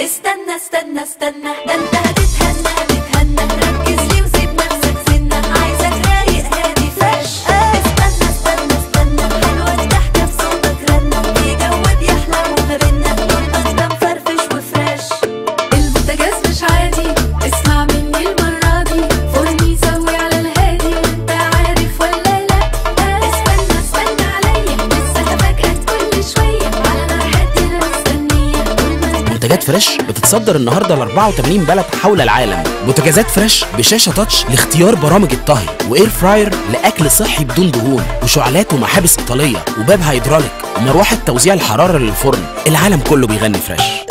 استنى استنى استنى ده منتجات فريش بتتصدر النهارده ل 84 بلد حول العالم. بوتاجازات فريش بشاشة touch لاختيار برامج الطهي و air fryer لأكل صحي بدون دهون وشعلات ومحابس إيطالية وباب هيدروليك ومروحة توزيع الحرارة للفرن. العالم كله بيغني فريش.